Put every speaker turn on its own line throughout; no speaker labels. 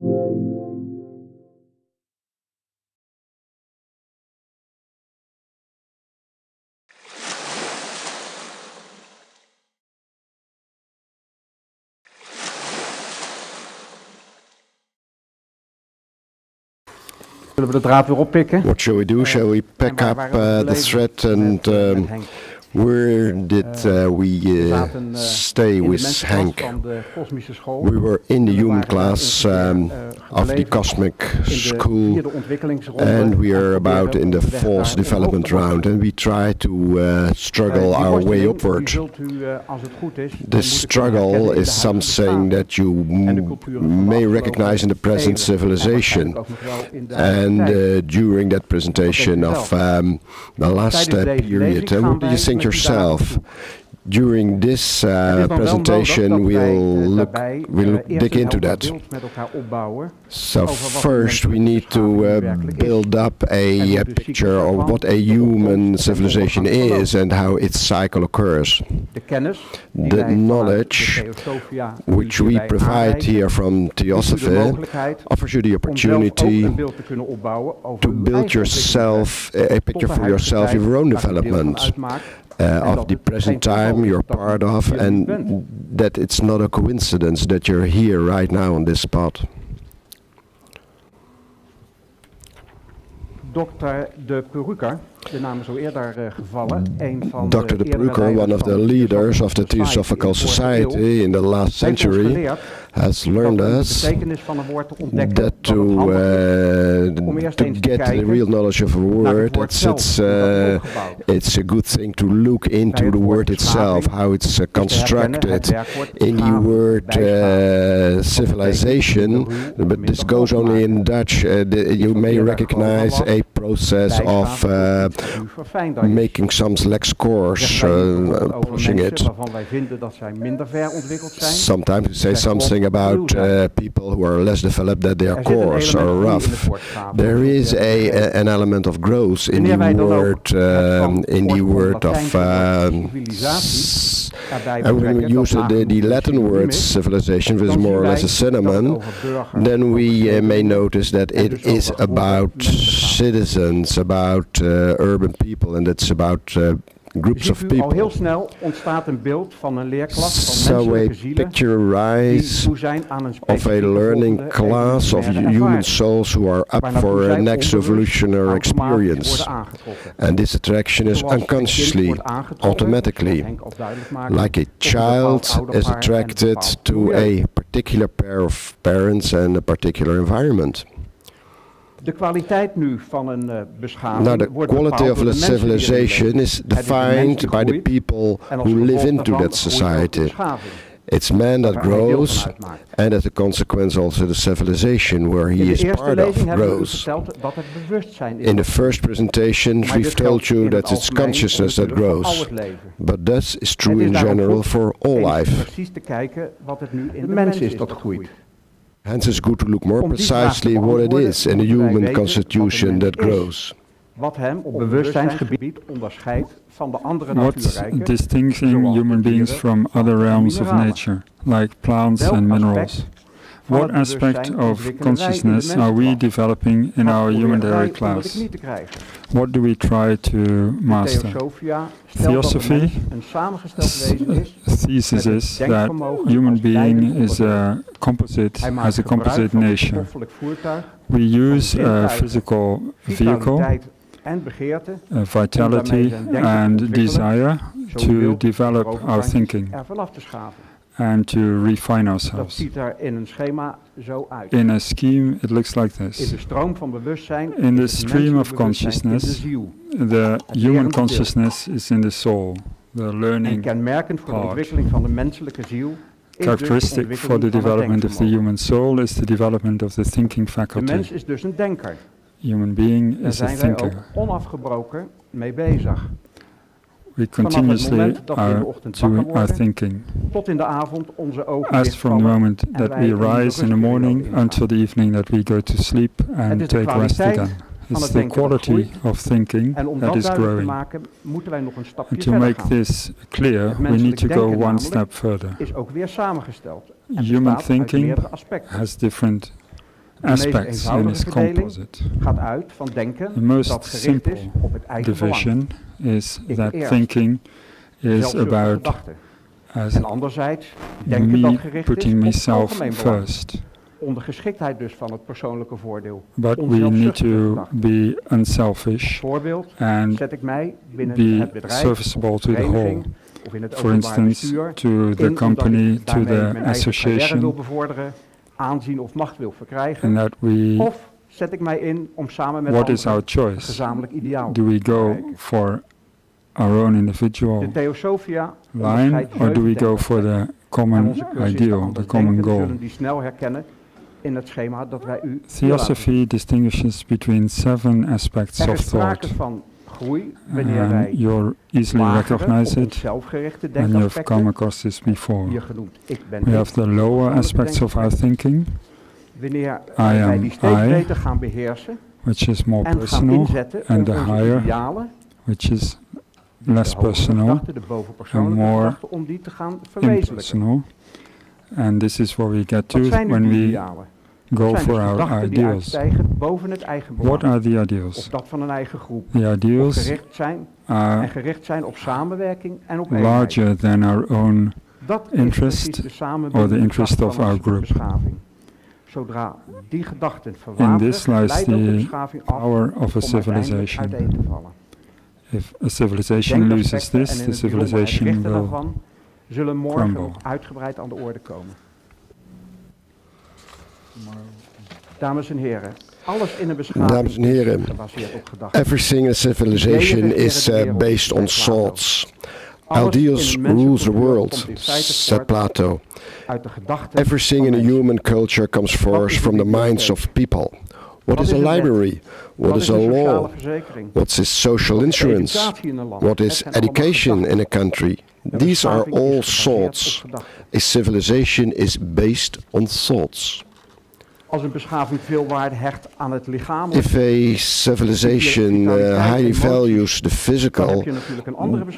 Zullen we de draad weer oppikken?
What shall we do? Shall we pick up uh, the thread and um, where did uh, we uh, stay with Hank? We were in the human class um, of the cosmic school. and we are about in the fourth development round and we try to uh, struggle our way upward. This struggle is something that you may recognize in the present civilization. and uh, during that presentation of um, the last uh, period. And what do you think yourself. During this uh, presentation, we'll look, we'll look, dig into that. So first, we need to uh, build up a, a, picture of what a human civilization is and how its cycle occurs. The knowledge which we provide here from Theosophy offers you the opportunity to build yourself a picture for yourself, of your own development uh, of the present time Oh, you're part of, and that it's not a coincidence that you're here right now on this spot.
Dr. De Purucker, de naam is al eerder eh, gevallen, een van
Dr. De Purucker, one of the leaders of the Theosophical Society in the last century, has learned us that to, uh, to get the real knowledge of a word, it's, it's, uh, it's a good thing to look into the word itself, how it's uh, constructed. In the word uh, civilization, but this goes only in Dutch, uh, the, you may recognize a process of uh, making some lex course, pushing it. Sometimes you say something about uh, people who are less developed that they are coarse or rough. There is a, a, an element of growth in the word um, in the word of um, and when we use the, the Latin word civilization, which is more or less a synonym, then we uh, may notice that it is about citizens, about uh, urban people, and it's about uh, groups of people.
Al heel snel ontstaat een beeld van een leerklas van
so a picture rise of a learning class of human souls who are up for a next evolutionary experience. And this attraction is unconsciously, automatically, like a child is attracted to a particular pair of parents and a particular environment.
De kwaliteit nu van een uh, beschaving
Now the quality of a civilization is defined by the people who live into that society. It's man that grows, and as a consequence also the civilization where he is part of grows. In the first presentation we've told you that it's consciousness that grows, but that is true in general for all life. Hence it's good to look more precisely what it is in the human constitution that grows.
Wat hem op bewustzijnsgebied onderscheidt van de andere
What's distinguishing human beings from other realms of nature, like plants and minerals? What aspect of consciousness are we developing in our human class? What do we try to master? Theosophy uh, thesis is that human being is a composite, has a composite nature. We use a physical vehicle, a vitality and desire to develop our thinking and to refine ourselves. In a scheme, it looks like this. In the stream of consciousness, the human consciousness is in the soul, the learning part. Characteristic for the development of the human soul is the development of the thinking faculty. Human being is a thinker we continuously are doing our thinking. As from the moment that we rise in the morning until the evening that we go to sleep and take rest again. It's the quality of thinking that is growing. And to make this clear, we need to go one step further. Human thinking has different aspects in this composite. The most simple division is that thinking is about as me putting myself first.
Ondergeschiktheid dus van het persoonlijke voordeel.
But we need to be unselfish and be serviceable to the whole. For instance, to the company, to the association,
aanzien of macht wil verkrijgen.
And that we
of zet ik mij in om samen met
what is our choice?
gezamenlijk ideaal
Do we go for our own individual line, or do we go for the common ideal, the common goal?
die snel herkennen in het schema dat wij u
Theosophy distinguishes between seven er aspects of thought.
groei wanneer um, wij
you'll easily recognize it
when
you've come across this before. We have the lower aspects of our thinking.
Wanneer wij die steeds gaan beheersen
which is more personal, and the higher, which is less personal and more impersonal. And this is where we get to when we go for our ideals. What are the ideals? The ideals are larger than our own interest or the interest of our group. In this lies the power of a civilization. If a civilization loses this, the civilization will
zullen Dames en heren, alles in een beschaving
Dames en heren, everything in civilization is uh, based on thoughts. Ideals rules the world, said Plato. Everything in a human culture comes forth from the minds of people. What is a library? What is a law? What is social insurance? What is education in a country? These are all thoughts. A civilization is based on thoughts.
Als een beschaving veel waarde hecht aan het lichaam.
If a civilization uh, highly values the physical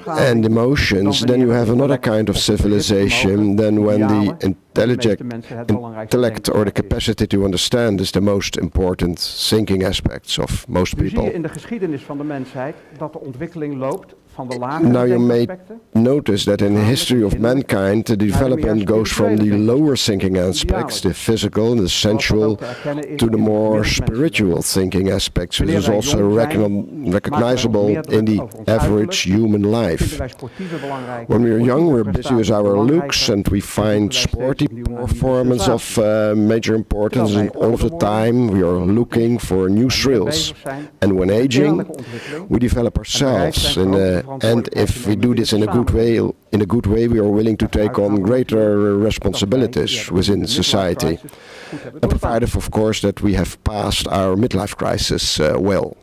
and emotions, then you have another kind of civilization than when the intellect or the capacity to understand is the most important thinking aspects of most people.
in de geschiedenis van de mensheid dat de ontwikkeling loopt
now you may notice that in the history of mankind, the development goes from the lower thinking aspects, the physical and the sensual, to the more spiritual thinking aspects, which is also recognizable in the average human life. When we are young, we're busy with our looks and we find sporty performance of uh, major importance, and all of the time we are looking for new thrills. And when aging, we develop ourselves a and if we do this in a good way, in a good way, we are willing to take on greater responsibilities within society, and provided, of course, that we have passed our midlife crisis uh, well.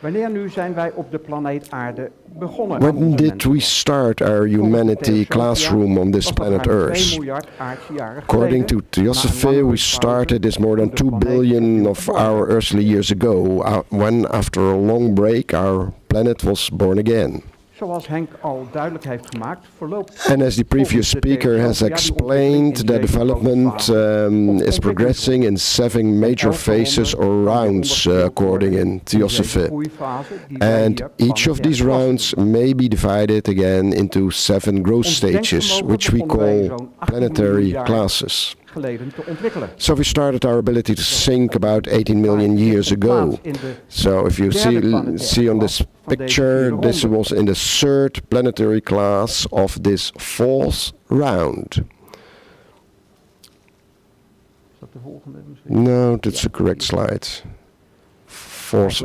Wanneer nu zijn wij op de planeet aarde begonnen?
When did we start our humanity classroom on this planet Earth? According to Theosophy, we started this more than 2 billion of our earthly years ago, uh, when after a long break our planet was born again.
Zoals Henk al duidelijk heeft gemaakt, verloopt.
And as the previous speaker has explained, the development um, is progressing in seven major phases or rounds, uh, according in Theosophy. And each of these rounds may be divided again into seven growth stages, which we call planetary classes
geleden te ontwikkelen.
So we started our ability to think about 18 million years ago. So if you see, see on this picture, this was in the third planetary class of this fourth round. No, that's a correct slide.
Fourth.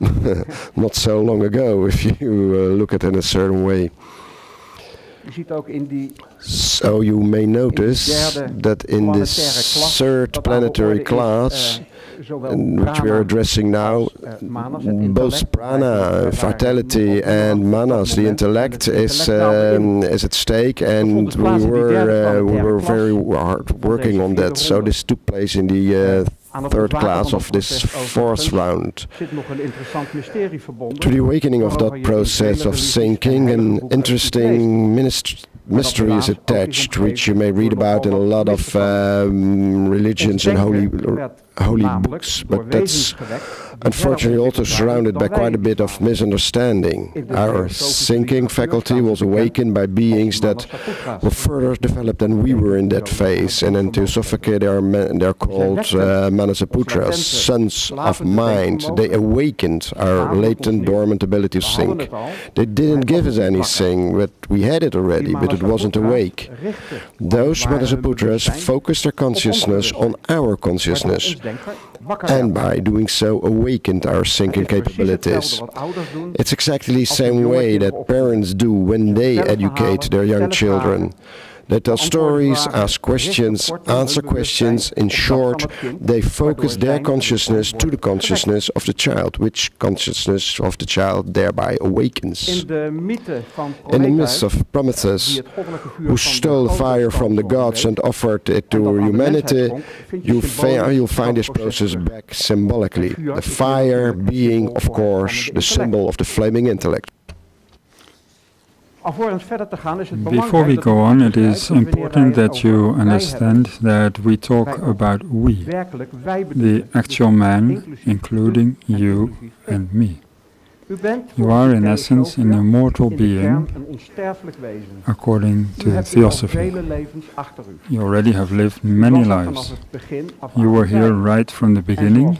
Not so long ago, if you uh, look at it in a certain way.
U ziet ook in die
so you may notice that in this third planetary class, which we are addressing now, both prana, vitality, and manas, the intellect, is um, is at stake, and we were uh, we were very hard working on that. So this took place in the uh, third class of this fourth round. To the awakening of that process of sinking, an interesting mysteries attached, which you may read about in a lot of um, religions and holy holy books, but that's unfortunately also surrounded by quite a bit of misunderstanding. Our thinking faculty was awakened by beings that were further developed than we were in that phase, and in Theosophica they are, they are called uh, Manasaputras, sons of mind. They awakened our latent dormant ability to think. They didn't give us anything, but we had it already, but it wasn't awake. Those Manasaputras focused their consciousness on our consciousness and by doing so awakened our thinking capabilities. It's exactly the same way that parents do when they educate their young children. They tell stories, ask questions, answer questions. In short, they focus their consciousness to the consciousness of the child, which consciousness of the child thereby awakens. In the myth of Prometheus, who stole the fire from the gods and offered it to humanity, you you'll find this process back symbolically. The fire being, of course, the symbol of the flaming intellect.
Before we go on, it is important that you understand that we talk about we, the actual man, including you and me. You are in essence an immortal being according to theosophy. You already have lived many lives. You were here right from the beginning.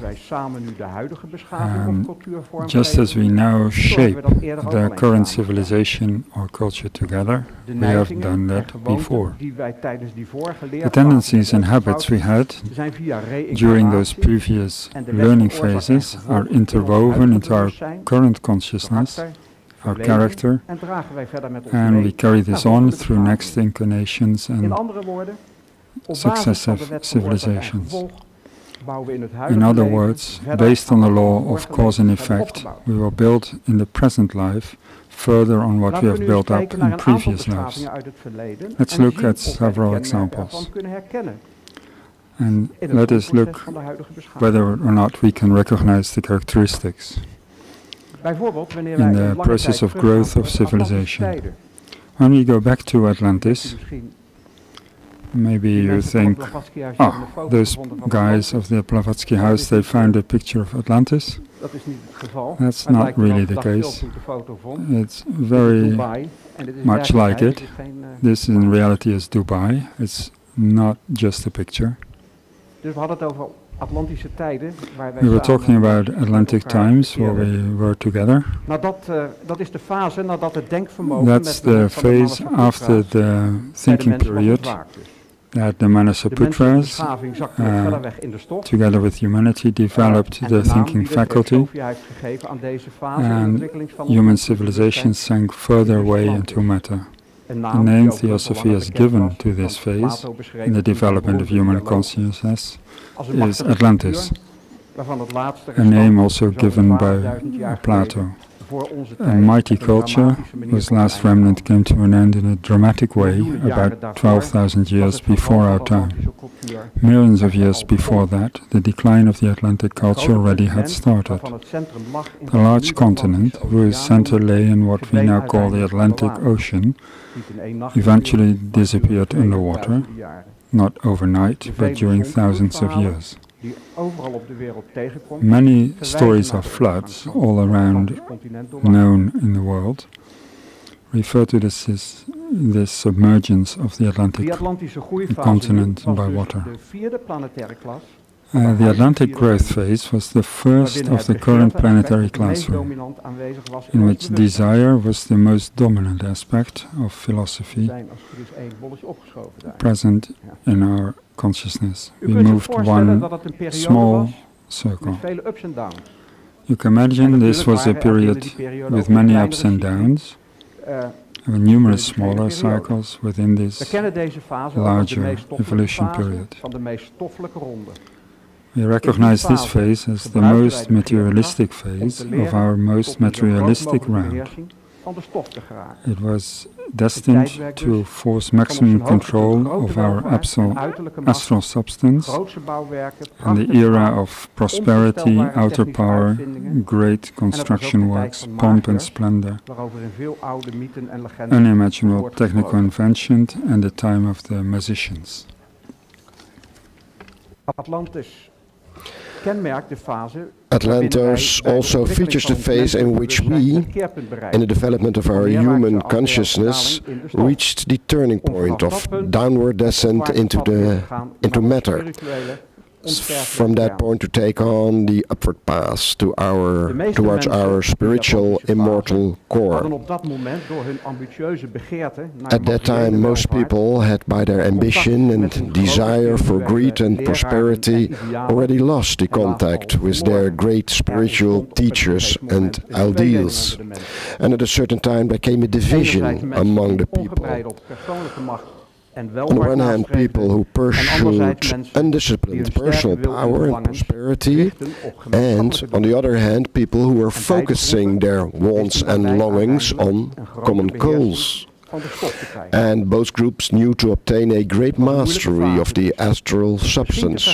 And um, just as we now shape the current civilization or culture together, we have done that before. The tendencies and habits we had during those previous learning phases are interwoven into our current consciousness, our character, and we carry this on through next incarnations and successive civilizations. In other words, based on the law of cause and effect, we will build in the present life further on what we have built up in previous lives. Let's look at several examples. And let us look whether or not we can recognize the characteristics in the process of growth of civilization. When we go back to Atlantis, maybe you think, oh, those guys of the Blavatsky house, they found a picture of Atlantis. That's not really the case. It's very much like it. This in reality is Dubai. It's not just a picture. Atlantische tijden. Waar wij we were talking about Atlantic times where we were together.
Nadat, uh, dat is de fase nadat het denkvermogen
That's the phase after the thinking period that the Manasaputras, uh, together with humanity, developed the thinking faculty, and human civilization sank further away into matter. The name Theosophy is given to this phase in the development of human consciousness is Atlantis, a name also given by Plato. A mighty culture whose last remnant came to an end in a dramatic way about 12,000 years before our time. Millions of years before that, the decline of the Atlantic culture already had started. The large continent, whose center lay in what we now call the Atlantic Ocean, eventually disappeared underwater, not overnight, but during thousands of years. Many stories of floods all around known in the world. Refer to this, as this submergence of the Atlantic continent by water. Uh, the Atlantic growth phase was the first of the current planetary classroom, in which desire was the most dominant aspect of philosophy present in our consciousness. We moved one small circle. You can imagine this was a period with many ups and downs, and numerous smaller cycles within this larger evolution period. We recognize this phase as the most materialistic phase of our most materialistic round. It was destined to force maximum control of our astral substance and the era of prosperity, outer power, great construction works, pomp and splendor, unimaginable technical invention and the time of the magicians.
Atlantis
Atlantis also features the phase in which we, in the development of our human consciousness, reached the turning point of downward descent into the into matter, from that point to take on the upward path to our, towards our spiritual immortal core. At that time, most people had by their ambition and desire for greed and prosperity already lost the contact with their great spiritual teachers and ideals. And at a certain time there came a division among the people. On the one hand, people who pursued undisciplined personal power and prosperity, and on the other hand, people who were focusing their wants and longings on common goals. And both groups knew to obtain a great mastery of the astral substance.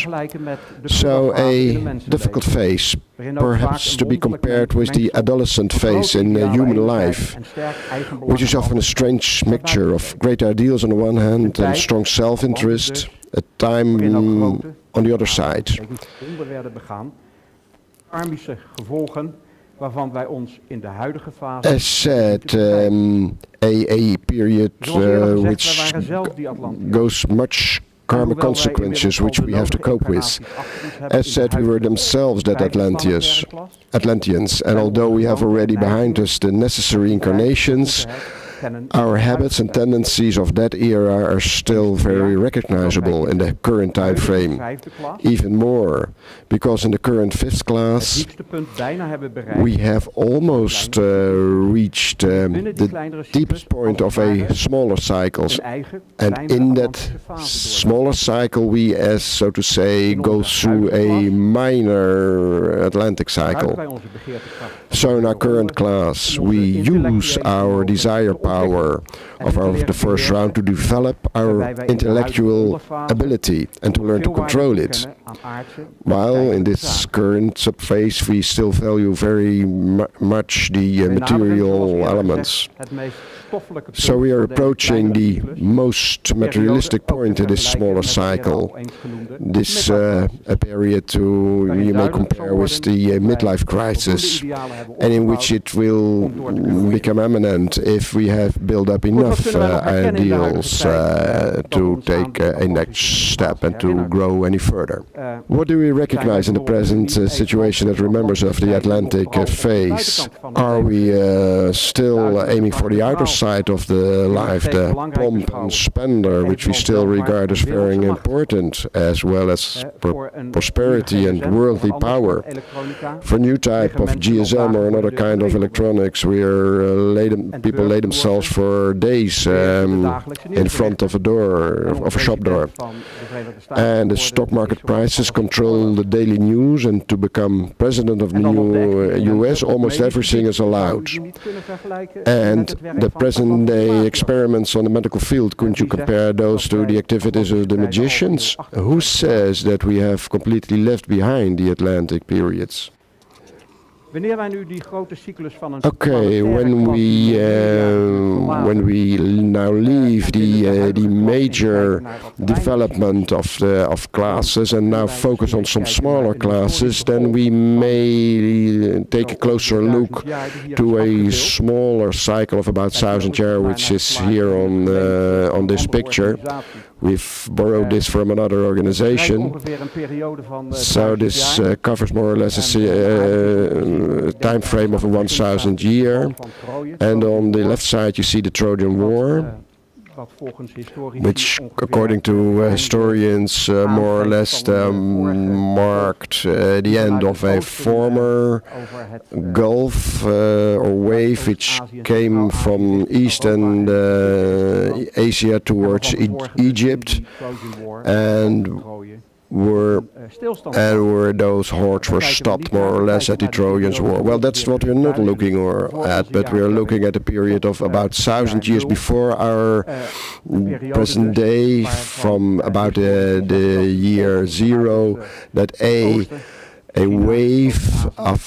So a difficult phase, perhaps to be compared with the adolescent phase in uh, human life, which is often a strange mixture of great ideals on the one hand and strong self-interest, a time on the other side
waarvan wij ons in de huidige fase...
As said, um, a, a period uh, which goes much karmic consequences which we have to cope with. As said, we were themselves that Atlanteans, Atlanteans, and although we have already behind us the necessary incarnations, our habits and tendencies of that era are still very recognizable in the current time frame. Even more, because in the current fifth class, we have almost uh, reached um, the deepest point of a smaller cycle, And in that smaller cycle, we, as so to say, go through a minor Atlantic cycle. So in our current class, we use our desire power of, our, the first round to develop our intellectual ability and to learn to control it. While in this current subphase we still value very mu much the uh, material elements. So we are approaching the most materialistic point in this smaller cycle. This uh, a period to you may compare with the uh, midlife crisis, and in which it will become eminent if we have built up enough uh, ideals uh, to take uh, a next step and to grow any further. What do we recognize in the present uh, situation that remembers of the Atlantic phase? Are we still aiming for the outer side of the life, the pomp and splendor, which we still regard as very important, as well as prosperity and worldly power. For new type of GSM or another kind of electronics, where uh, lay people lay themselves for days um, in front of a door, of a shop door. And the stock market prices control the daily news, and to become president of the new uh, US, almost everything is allowed. And the present day experiments on the medical field, couldn't you compare those to the activities of the magicians? Who says that we have completely left behind the Atlantic periods? Okay, when we uh, when we now leave the uh, the major development of the of classes and now focus on some smaller classes, then we may take a closer look to a smaller cycle of about thousand years, which is here on uh, on this picture. We've borrowed this from another organization. So this uh, covers more or less a uh, time frame of a 1000 year. And on the left side you see the Trojan War which, according to uh, historians, uh, more or less um, marked uh, the end of a former Gulf uh, or wave which came from eastern uh, Asia towards e Egypt. And were and eh, where those hordes were stopped more or less at the Trojans War. Well, that's what we're not looking or at, but we are looking at a period of about thousand years before our present day, from about uh, the year zero, that a a wave of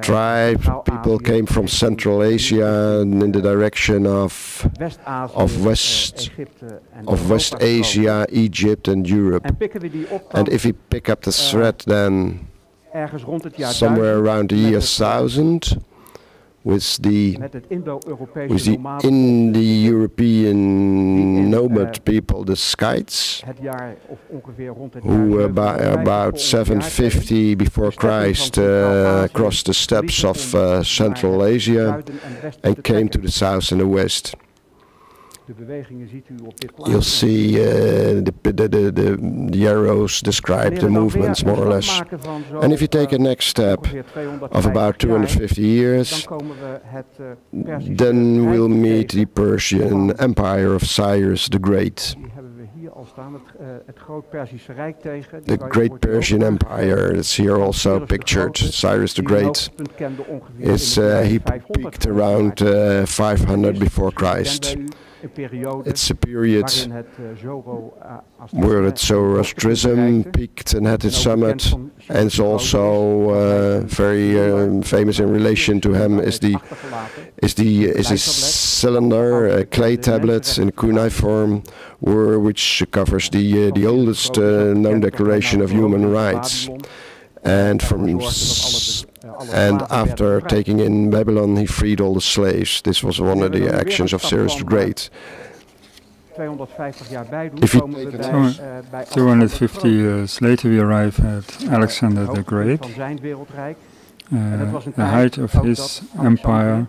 tribes, people came from Central Asia and in the direction of of West of West Asia, Egypt and Europe. And if we pick up the thread then somewhere around the year 1000 with the with the Indo-European nomad people, the Scythes, who about, about 750 before Christ uh, crossed the steppes of uh, Central Asia. and came to the south and the west. You'll see uh, the, the, the, the, arrows describe the movements more or less. And if you take a next step of about 250 years, then we'll meet the Persian Empire of Cyrus the Great. The Great Persian Empire is here also pictured. Cyrus the Great is uh, he peaked around uh, 500 before Christ. It's a period where the Zoroastrianism peaked and had its summit, and it's also uh, very uh, famous in relation to him is the is the is a cylinder, a clay tablet in cuneiform, where, which covers the uh, the oldest uh, known declaration of human rights, and from and after taking in Babylon, he freed all the slaves. This was one of the actions of Cyrus the Great.
If you take 250 years later, we arrive at Alexander the Great, uh, the height of his empire.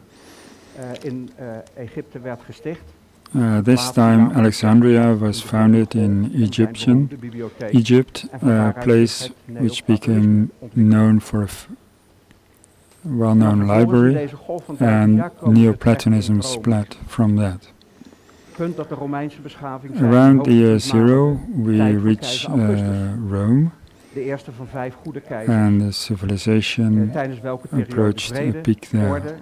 Uh, this time Alexandria was founded in Egyptian, Egypt, a place which became known for well-known library, and Neoplatonism split from that. Around the year zero, we reach uh, Rome, and the civilization approached a peak there.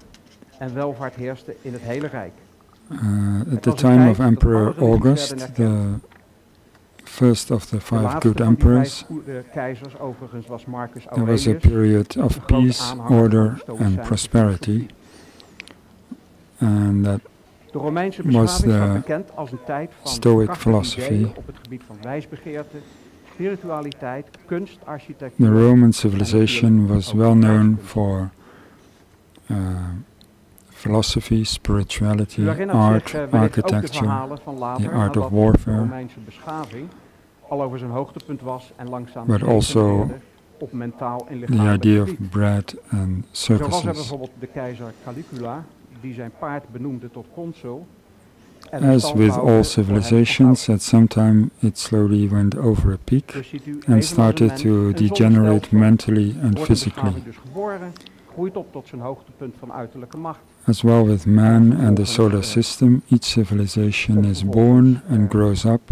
Uh, at the time of Emperor August, the first of the five good emperors. There was a period of peace, order and prosperity. And that was the Stoic philosophy. The Roman civilization was well known for uh, philosophy, spirituality, art, architecture, the art of warfare, but also the idea of bread and circuses. As with all civilizations, at some time it slowly went over a peak and started to degenerate mentally and physically. As well with man and the solar system, each civilization is born and grows up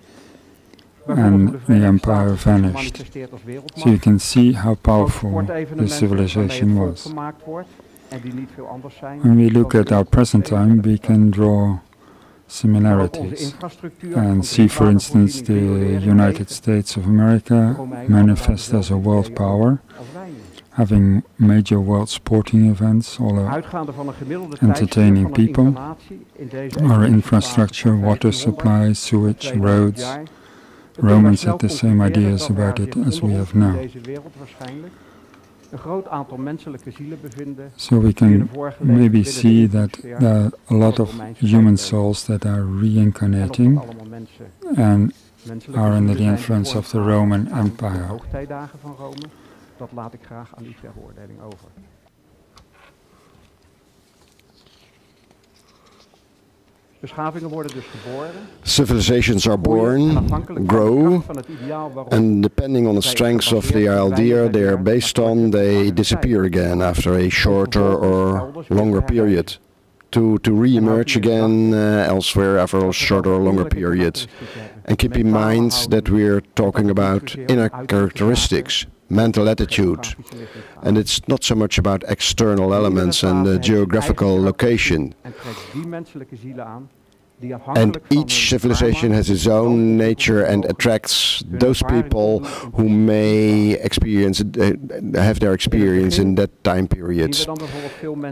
and the empire vanished. So you can see how powerful the civilization was. When we look at our present time, we can draw similarities and see, for instance, the United States of America manifest as a world power, having major world sporting events, all entertaining people, our infrastructure, water supply, sewage, roads, Romans had the same ideas about it as we have now. So we can maybe see that there are a lot of human souls that are reincarnating and are under the influence of the Roman Empire.
Dat laat ik graag aan u ter beoordeling over.
Civilizations are born, grow, and depending on the strengths of the idea they are based on, they disappear again after a shorter or longer period. To, to re-emerge again uh, elsewhere after a shorter or longer period. And keep in mind that we're talking about inner characteristics, mental attitude. And it's not so much about external elements and geographical location. And each civilization has its own nature and attracts those people who may experience uh, have their experience in that time period.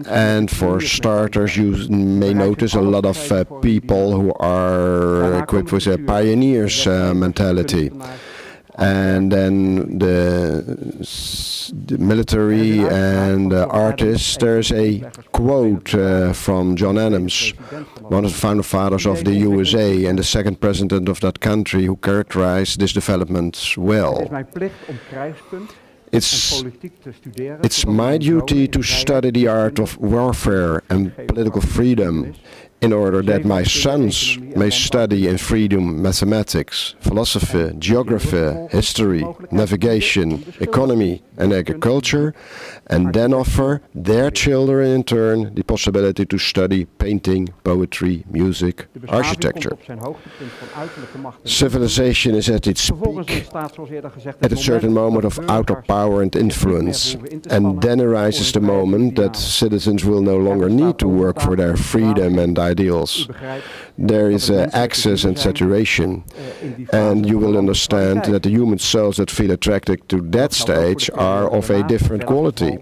And for starters, you may notice a lot of uh, people who are equipped with a pioneer's uh, mentality and then the, the military and uh, artists. There's a quote uh, from John Adams, one of the founder fathers of the USA and the second president of that country, who characterized this development well. It's, it's my duty to study the art of warfare and political freedom in order that my sons may study in freedom mathematics, philosophy, geography, history, navigation, economy and agriculture, and then offer their children in turn the possibility to study painting, poetry, music, architecture. Civilization is at its peak at a certain moment of outer power and influence, and then arises the moment that citizens will no longer need to work for their freedom and ideals. There is uh, access and saturation, and you will understand that the human souls that feel attracted to that stage are of a different quality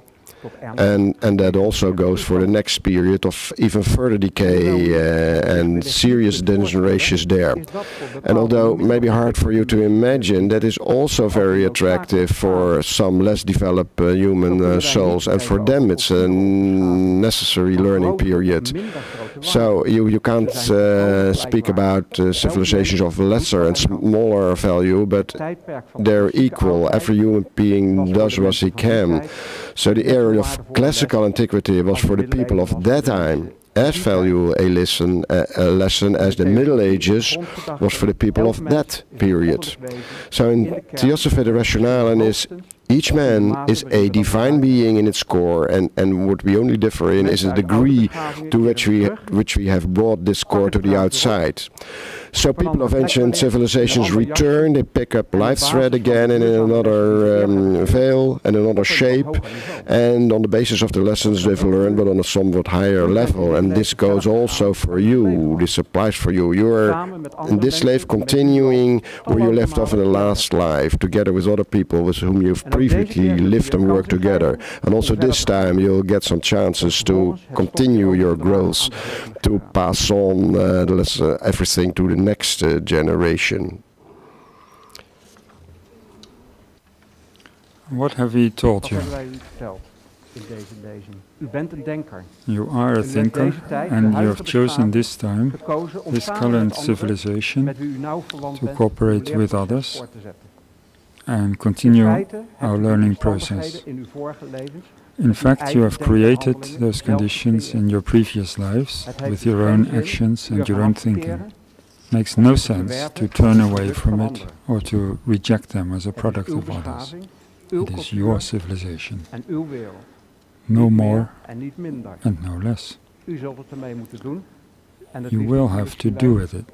that also goes for the next period of even further decay uh, and serious degenerations there. And although maybe hard for you to imagine, that is also very attractive for some less developed uh, human uh, souls, and for them it's a necessary learning period. So you you can't uh, speak about uh, civilizations of lesser and smaller value, but they're equal. Every human being does what he can. So the of classical antiquity was for the people of that time as valuable a lesson, uh, a lesson as the Middle Ages was for the people of that period. So in Theosophy the Rationale is each man is a divine being in its core, and, and what we only differ in is the degree to which we, which we have brought this core to the outside. So people of ancient civilizations return, they pick up life thread again in another um, veil and another shape, and on the basis of the lessons they've learned, but on a somewhat higher level. And this goes also for you, this applies for you. You're in this life continuing where you left off in the last life, together with other people with whom you've previously lived and worked together. And also this time you'll get some chances to continue your growth, to pass on uh, uh, everything to the next uh, generation.
What have we taught you? You are a thinker and you have chosen this time, this current civilization, to cooperate with others and continue our learning process. In fact, you have created those conditions in your previous lives with your own actions and your own thinking makes no sense to turn away from it or to reject them as a product of others. It is your civilization. No more and no less. You will have to do with it.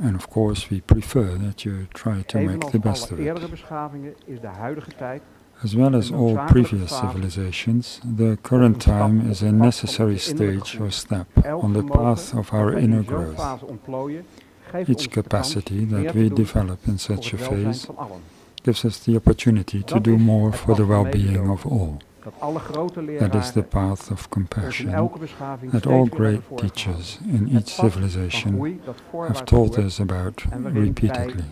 And of course we prefer that you try to make the best of it. As well as all previous civilizations, the current time is a necessary stage or step on the path of our inner growth. Each capacity that we develop in such a phase gives us the opportunity to do more for the well-being of all. That is the path of compassion that all great teachers in each civilization have taught us about repeatedly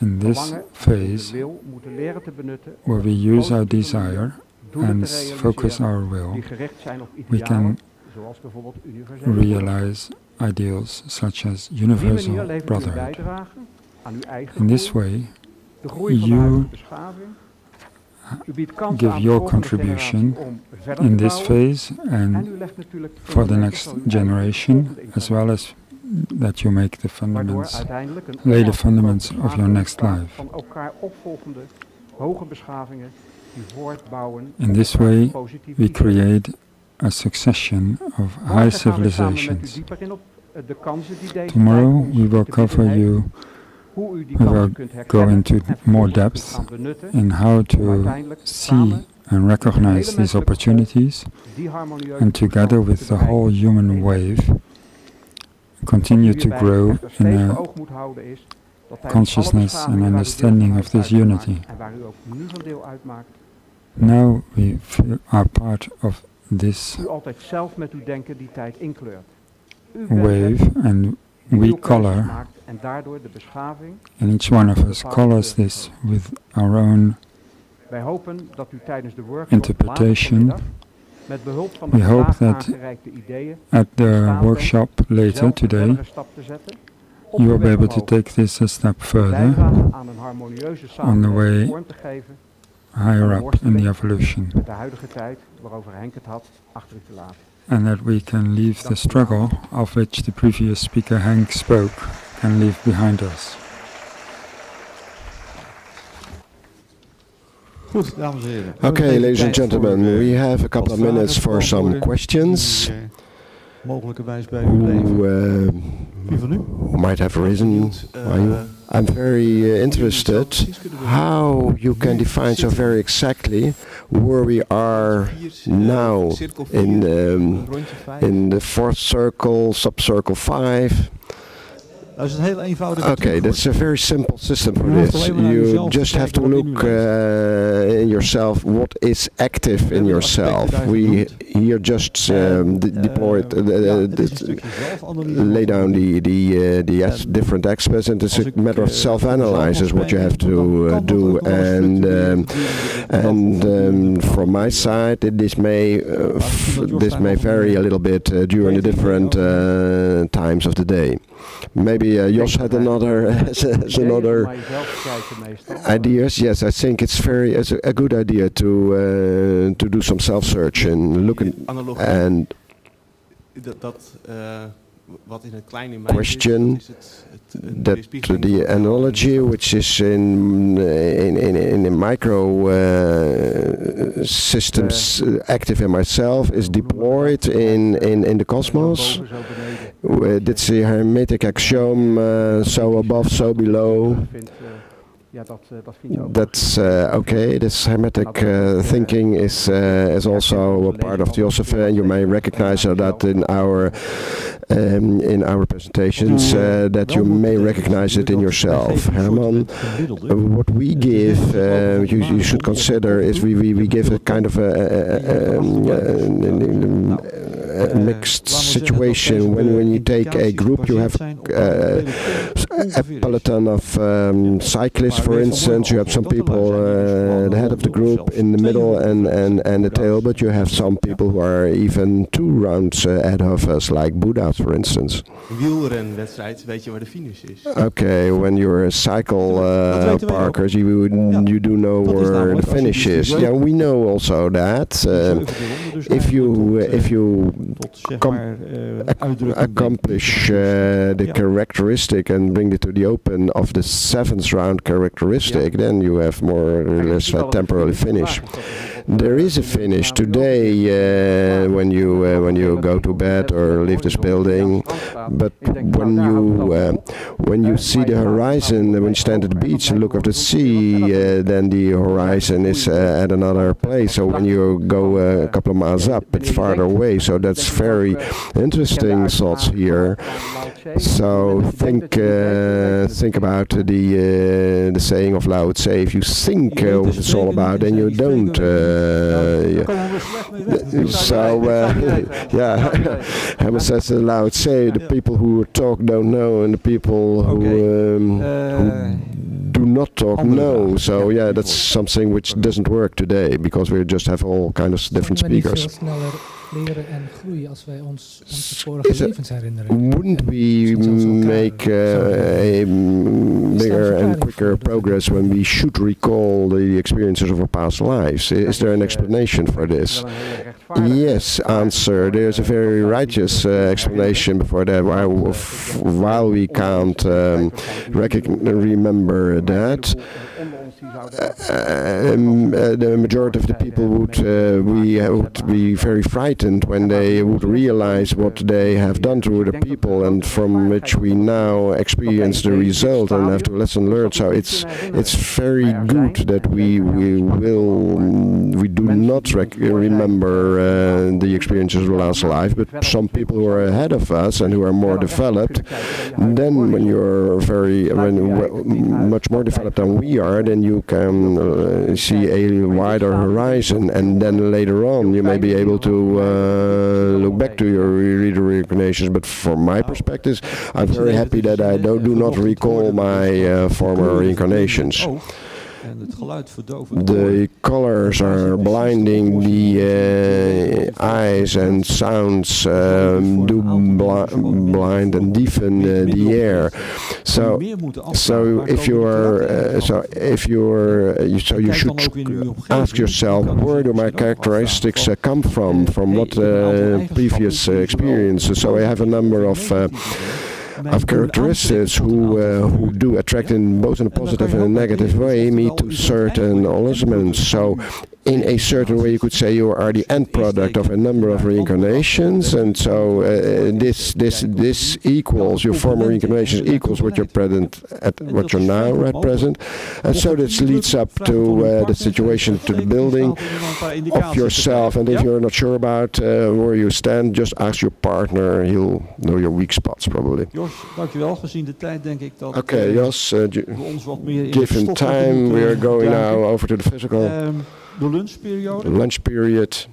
in this phase, where we use our desire and focus our will, we can realize ideals such as universal brotherhood. In this way, you give your contribution in this phase and for the next generation, as well as that you make the fundaments, lay the fundaments of your next life. In this way, we create a succession of high civilizations. Tomorrow we will cover you, we will go into more depth in how to see and recognize these opportunities and together with the whole human wave continue to grow in a consciousness and understanding of this unity. Now we are part of this wave and we color, and each one of us colors this with our own interpretation. We hope that at the workshop later today, you will be able to take this a step further on the way higher up in the evolution. And that we can leave the struggle of which the previous speaker Henk spoke and leave behind us.
Okay, ladies and gentlemen, we have a couple of minutes for some questions. who, uh, who might have risen. I'm very uh, interested how you can define so very exactly where we are now in um, in the fourth circle, subcircle five. Okay, that's a very simple system for this. You just have to look uh, in yourself what is active in yourself. We here just um, deployed, uh, lay down the the uh, the different aspects, and it's a matter of self-analysis what you have to uh, do. And um, and um, from my side, this may uh, this may vary a little bit uh, during the different times of the day. Maybe uh, Jos had another has, another ideas. Yes, I think it's very it's a, a good idea to uh, to do some self search and look and question that the analogy which is in in in, in the micro uh, systems active in myself is deployed in in in the cosmos dit is the hermetic axiom uh, so above so below ja, uh, dat vind je ook. That's uh, okay. This hermetic uh, thinking is is also a part of Theosophy, and you may recognize that in our um, in our presentations that you may recognize it in yourself. Herman, what we give, you, you should consider is we, we, we give a kind of a, a, a, a mixed situation. When when you take a group, you have a peloton of um, cyclists for instance, you have some people, uh, the head of the group in the middle and, and, and the tail, but you have some people who are even two rounds uh, ahead of us, like Buddha, for instance. Okay, when you're a cycle uh, parkers, you, you do know where the finish is. Yeah, we know also that. Uh, if you, if you accomplish uh, the characteristic and bring it to the open of the seventh round characteristic, characteristic, then you have more or less a temporary finish. There is a finish today uh, when you uh, when you go to bed or leave this building, but when you uh, when you see the horizon, when you stand at the beach and look at the sea, uh, then the horizon is uh, at another place. So when you go uh, a couple of miles up, it's farther away. So that's very interesting thoughts here. So think think about the the saying of Lao Tse: if you think what it's all about, then you don't. Uh, so, uh, yeah, Hammer says aloud, say the people who talk don't know and the people who, um, who do not talk know. So, yeah, that's something which doesn't work today because we just have all kind of different speakers.
leren en groeien als wij ons onze vorige levens herinneren.
Wouldn't we make uh, a bigger and quicker progress when we should recall the experiences of our past lives? Is there an explanation for this? Yes, answer. There's a very righteous uh, explanation for that. While we can't um, remember that, um, uh, the majority of the people would uh, be, would be very frightened when they would realize what they have done to the people and from which we now experience the result and have to lesson learned. So it's it's very good that we we will we do not remember uh, the experiences of last life, but some people who are ahead of us and who are more developed, then when you're very when, much more developed than we are, then you can uh, see a wider horizon, and then later on you may be able to uh, look back to your reader reincarnations. But from my perspective, I'm very happy that I do, not recall my uh, former reincarnations. The colors are blinding the uh, eyes and sounds um, do bli blind and deafen uh, the air. So, so if you are, uh, so if you are, uh, so you should ask yourself, where do my characteristics uh, come from? From what uh, previous experiences? So I have a number of of characteristics who uh, who do attract in both in a positive and a negative way me to certain elements. So in a certain way, you could say you are the end product of a number of reincarnations, and so uh, this this this equals your former reincarnations equals what you're present at what you're now at present, and so this leads up to uh, the situation, to the building of yourself. And if you're not sure about uh, where you stand, just ask your partner. He'll know your weak spots probably.
Jos, dankjewel. Gezien de tijd denk.
Okay, Jos. Uh, given time, we are going now over to the physical.
Um, de lunchperiode.
Lunch period.